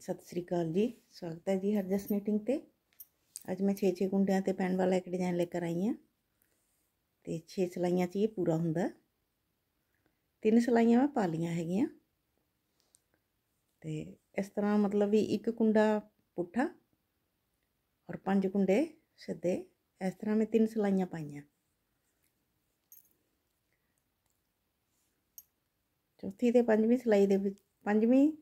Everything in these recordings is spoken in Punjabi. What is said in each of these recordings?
ਸਤਿ ਸ੍ਰੀ ਅਕਾਲ ਜੀ। ਸਵਾਗਤ ਹੈ ਜੀ ਹਰਜਸ ਨੀਟਿੰਗ ਤੇ। ਅੱਜ ਮੈਂ 6-6 ਗੁੰਡਿਆਂ ਤੇ ਪੈਣ ਵਾਲਾ ਇੱਕ ਡਿਜ਼ਾਈਨ ਲੈ ਕੇ ਆਈ ਹਾਂ। ਤੇ 6 ਸਲਾਈਆਂ 'ਚ ਇਹ ਪੂਰਾ ਹੁੰਦਾ। ਤਿੰਨ ਸਲਾਈਆਂ ਮੈਂ ਪਾ ਲੀਆਂ ਹੈਗੀਆਂ। ਤੇ ਇਸ ਤਰ੍ਹਾਂ ਮਤਲਬ ਵੀ ਇੱਕ ਕੁੰਡਾ ਪੁੱਠਾ ਔਰ ਪੰਜ ਕੁੰਡੇ ਸਿੱਧੇ, ਇਸ ਤਰ੍ਹਾਂ ਮੈਂ ਤਿੰਨ ਸਲਾਈਆਂ ਪਾਈਆਂ। ਚੌਥੀ ਤੇ ਪੰਜਵੀਂ ਸਲਾਈ ਦੇ ਵਿੱਚ, ਪੰਜਵੀਂ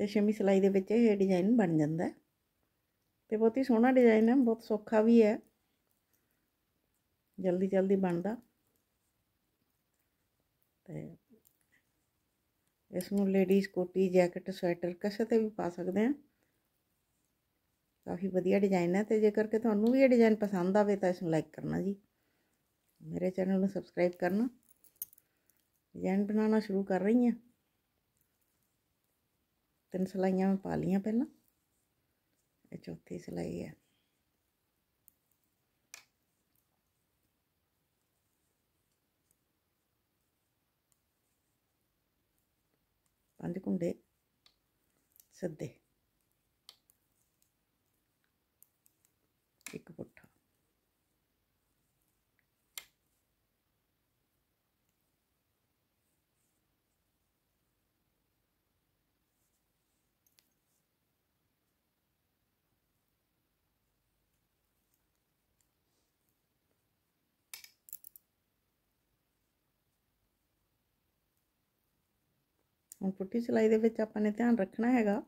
ਤੇ ਛੇਵੀਂ ਸਿਲਾਈ ਦੇ ਵਿੱਚ ਇਹ ਡਿਜ਼ਾਈਨ ਬਣ ਜਾਂਦਾ ਤੇ ਬਹੁਤ ਹੀ ਸੋਹਣਾ ਡਿਜ਼ਾਈਨ ਹੈ, ਬਹੁਤ ਸੌਖਾ ਵੀ ਹੈ। ਜਲਦੀ ਜਲਦੀ ਬਣਦਾ। ਤੇ ਇਸ ਨੂੰ ਲੇਡੀਜ਼ ਕੋਟੀ, ਜੈਕਟ, ਸਵੈਟਰ ਕਿਸੇ ਤੇ ਵੀ ਪਾ ਸਕਦੇ ਆ ਕਾਫੀ ਵਧੀਆ ਡਿਜ਼ਾਈਨ ਹੈ ਤੇ ਜੇਕਰ ਕਿ ਤੁਹਾਨੂੰ ਵੀ ਇਹ ਡਿਜ਼ਾਈਨ ਪਸੰਦ ਆਵੇ ਤਾਂ ਇਸ ਨੂੰ ਲਾਈਕ ਕਰਨਾ ਜੀ। ਮੇਰੇ ਚੈਨਲ ਨੂੰ ਸਬਸਕ੍ਰਾਈਬ ਕਰਨਾ। ਡਿਜ਼ਾਈਨ ਬਣਾਉਣਾ ਸ਼ੁਰੂ ਕਰ ਰਹੀ ਹਾਂ। ਤਿੰਨ ਸਲਾਈਆਂ ਮੈਂ ਪਾ ਲੀਆਂ ਪਹਿਲਾਂ ਇਹ ਚੌਥੀ ਸਲਾਈ ਹੈ ਪੰਜ ਕੁੰਡੇ ਸਿੱਧੇ ਇੱਕ ਪੁੱਠਾ ਹੁਣ ਪੁੱਠੀ ਸਿਲਾਈ ਦੇ ਵਿੱਚ ਆਪਾਂ ਨੇ ਧਿਆਨ ਰੱਖਣਾ ਹੈਗਾ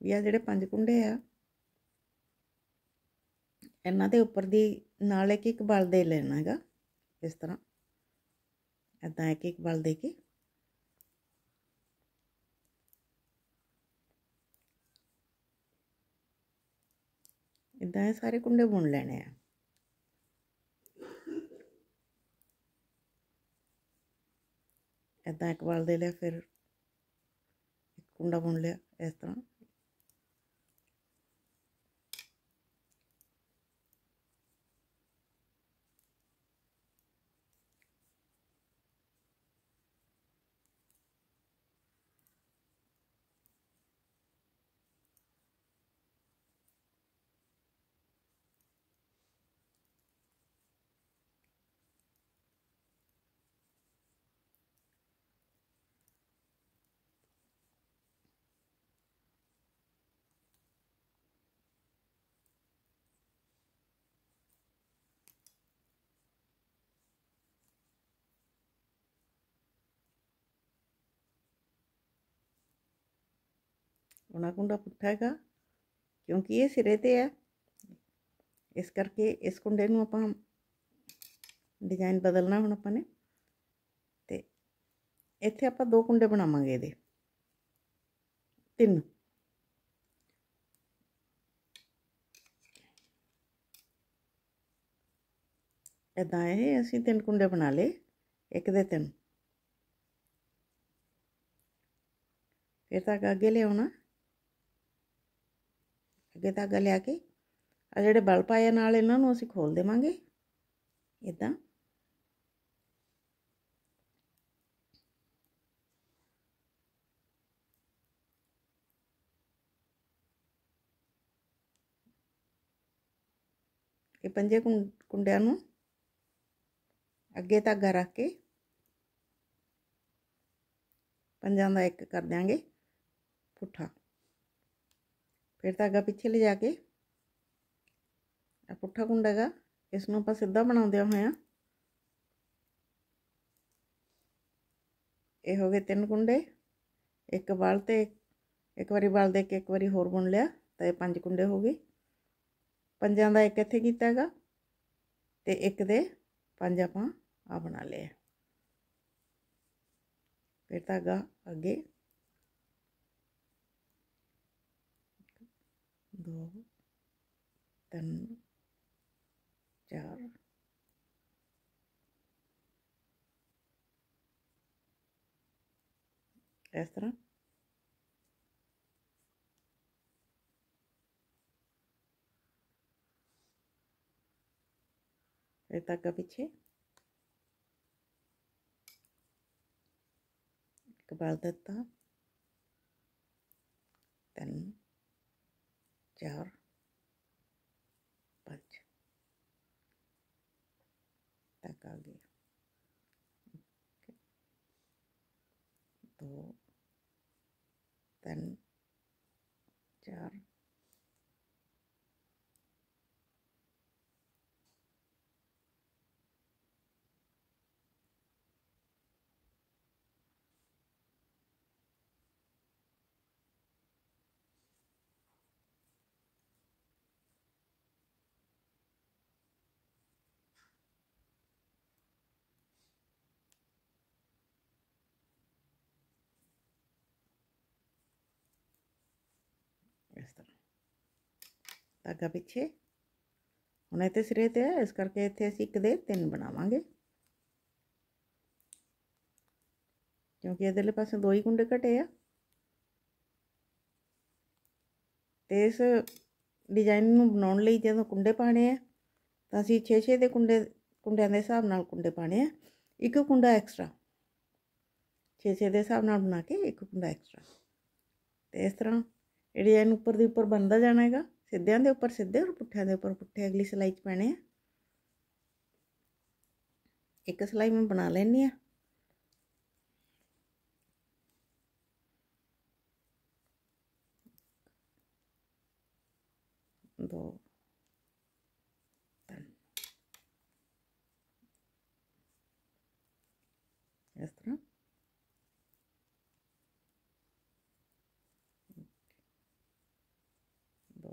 ਵੀ ਆ ਜਿਹੜੇ ਪੰਜ ਕੁੰਡੇ ਆ, ਇਹਨਾਂ ਦੇ ਉੱਪਰ ਦੀ ਨਾਲ ਇੱਕ ਇੱਕ ਬਲ ਦੇ ਲੈਣਾ ਹੈਗਾ, ਇਸ ਤਰ੍ਹਾਂ। ਇਦਾਂ ਇੱਕ ਇੱਕ ਬਲ ਦੇ ਕੇ। ਇਦਾਂ ਇਹ ਸਾਰੇ ਕੁੰਡੇ ਬੁਣ ਲੈਣੇ ਆ। ਇਦਾਂ ਇੱਕ ਬਲ ਦੇ ਲਿਆ, ਫਿਰ ਕੁੰਡਾ ਬੁਣ ਲਿਆ ਇਸ ਤਰ੍ਹਾਂ ਉਹਨਾਂ ਕੁੰਡਾ ਪੁੱਠਾ ਹੈਗਾ ਕਿਉਂਕਿ ਇਹ ਸਿਰੇ ਤੇ ਹੈ ਇਸ ਕਰਕੇ ਇਸ ਕੁੰਡੇ ਨੂੰ ਆਪਾਂ ਡਿਜ਼ਾਈਨ ਬਦਲਣਾ ਹੁਣ ਆਪਾਂ ਨੇ ਤੇ ਇੱਥੇ ਆਪਾਂ ਦੋ ਕੁੰਡੇ ਬਣਾਵਾਂਗੇ ਇਹਦੇ ਤਿੰਨ ਇਦਾਂ ਇਹ ਅਸੀਂ ਤਿੰਨ ਕੁੰਡੇ ਬਣਾ ਲਏ ਇੱਕ ਦੇ ਤਿੰਨ ਫਿਰ ਤੱਕ ਅੱਗੇ ਲਿਆਉਣਾ ਅੱਗੇ ਧਾਗਾ ਲਿਆ ਕੇ ਆ ਜਿਹੜੇ ਬਲ ਪਾਏ ਨਾਲ ਇਹਨਾਂ ਨੂੰ ਅਸੀਂ ਖੋਲ ਦੇਵਾਂਗੇ। ਇਦਾਂ ਇਹ ਪੰਜੇ ਕੁੰਡਿਆਂ ਨੂੰ ਅੱਗੇ ਧਾਗਾ ਰੱਖ ਕੇ ਪੰਜਾਂ ਦਾ ਇੱਕ ਕਰ ਦਿਆਂਗੇ ਪੁੱਠਾ। ਫਿਰ ਧਾਗਾ ਪਿੱਛੇ ਲਿਜਾ ਕੇ। ਆ ਪੁੱਠਾ ਕੁੰਡਾ ਹੈਗਾ, ਇਸ ਨੂੰ ਆਪਾਂ ਸਿੱਧਾ ਬਣਾਉਂਦੇ ਹੋਇਆ ਇਹ ਹੋ ਗਏ ਤਿੰਨ ਕੁੰਡੇ, ਇੱਕ ਵਾਲ ਤੇ ਇੱਕ ਵਾਰੀ ਵਾਲ ਦੇ ਕੇ ਇੱਕ ਵਾਰੀ ਹੋਰ ਬੁਣ ਲਿਆ, ਤਾਂ ਇਹ ਪੰਜ ਕੁੰਡੇ ਹੋ ਗਏ। ਪੰਜਾਂ ਦਾ ਇੱਕ ਇੱਥੇ ਕੀਤਾ ਹੈਗਾ, ਤੇ ਇੱਕ ਦੇ ਪੰਜ ਆਪਾਂ ਆ ਬਣਾ ਲਏ ਫਿਰ ਧਾਗਾ ਅੱਗੇ ਦੋ ਤਿੰਨ ਚਾਰ ਇਸ ਤਰ੍ਹਾਂ ਫਿਰ ਧਾਗਾ ਪਿੱਛੇ ਇੱਕ ਬਲ ਦਿੱਤਾ ਤਿੰਨ ਚਾਰ ਪੰਜ ਤੱਕ ਆ ਗਿਆ ਦੋ ਤਿੰਨ ਚਾਰ ਇਸ ਤਰ੍ਹਾਂ ਧਾਗਾ ਪਿੱਛੇ ਹੁਣ ਇੱਥੇ ਸਿਰੇ ਤੇ ਹੈ ਇਸ ਕਰਕੇ ਇੱਥੇ ਅਸੀਂ ਇੱਕ ਦੇ ਤਿੰਨ ਬਣਾਵਾਂਗੇ ਕਿਉਂਕਿ ਇਧਰਲੇ ਪਾਸੇ ਦੋ ਹੀ ਕੁੰਡੇ ਘਟੇ ਆ ਤੇ ਇਸ ਡਿਜ਼ਾਈਨ ਨੂੰ ਬਣਾਉਣ ਲਈ ਜਦੋਂ ਕੁੰਡੇ ਪਾਣੇ ਆ ਤਾਂ ਅਸੀਂ 6-6 ਦੇ ਕੁੰਡੇ ਕੁੰਡਿਆਂ ਦੇ ਹਿਸਾਬ ਨਾਲ ਕੁੰਡੇ ਪਾਣੇ ਆ ਇੱਕ ਕੁੰਡਾ ਐਕਸਟਰਾ 6-6 ਦੇ ਹਿਸਾਬ ਨਾਲ ਬਣਾ ਕੇ ਇੱਕ ਕੁੰਡਾ ਐਕਸਟਰਾ ਤੇ ਇਸ ਤਰ੍ਹਾਂ ਡਿਜ਼ਾਈਨ ਉੱਪਰ ਦੇ ਉੱਪਰ ਬੰਦਾ ਜਾਣਾ ਹੈਗਾ, ਸਿੱਧਿਆਂ ਦੇ ਉੱਪਰ ਸਿੱਧੇ ਔਰ ਪੁੱਠਿਆਂ ਦੇ ਉੱਪਰ ਪੁੱਠੇ, ਅਗਲੀ ਸਲਾਈ 'ਚ ਪੈਣੇ ਆ। ਇੱਕ ਸਲਾਈ ਮੈਂ ਬਣਾ ਲੈਣੀ ਆ। ਦੋ ਤਿੰਨ ਇਸ ਤਰ੍ਹਾਂ ਦੋ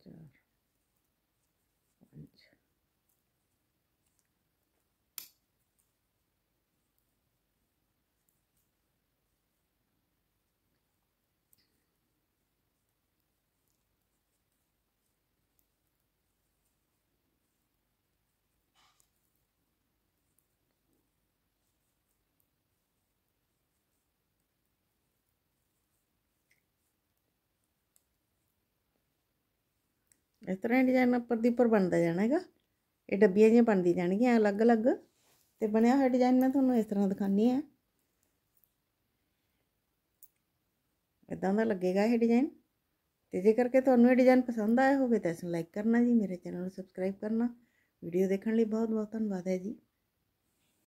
ਤਿੰਨ ਚਾਰ ਪੰਜ ਇਸ ਤਰ੍ਹਾਂ ਡਿਜ਼ਾਈਨ ਉੱਪਰ ਦੀ ਉੱਪਰ ਬਣਦਾ ਜਾਣਾ ਹੈਗਾ, ਇਹ ਡੱਬੀਆਂ ਜਿਹੀਆਂ ਬਣਦੀ ਜਾਣਗੀਆਂ ਅਲੱਗ-ਅਲੱਗ। ਤੇ ਬਣਿਆ ਹੋਇਆ ਡਿਜ਼ਾਈਨ ਮੈਂ ਤੁਹਾਨੂੰ ਇਸ ਤਰ੍ਹਾਂ ਦਿਖਾਣੀ ਹੈ। ਇਦਾਂ ਦਾ ਲੱਗੇਗਾ ਇਹ ਡਿਜ਼ਾਈਨ ਤੇ ਜੇਕਰ ਕਿ ਤੁਹਾਨੂੰ ਇਹ ਡਿਜ਼ਾਈਨ ਪਸੰਦ ਆਇਆ ਹੋਵੇ ਤਾਂ ਇਸ ਨੂੰ ਲਾਈਕ ਕਰਨਾ ਜੀ, ਮੇਰੇ ਚੈਨਲ ਨੂੰ ਸਬਸਕ੍ਰਾਈਬ ਕਰਨਾ। ਵੀਡੀਓ ਦੇਖਣ ਲਈ ਬਹੁਤ ਬਹੁਤ ਧੰਨਵਾਦ ਹੈ ਜੀ।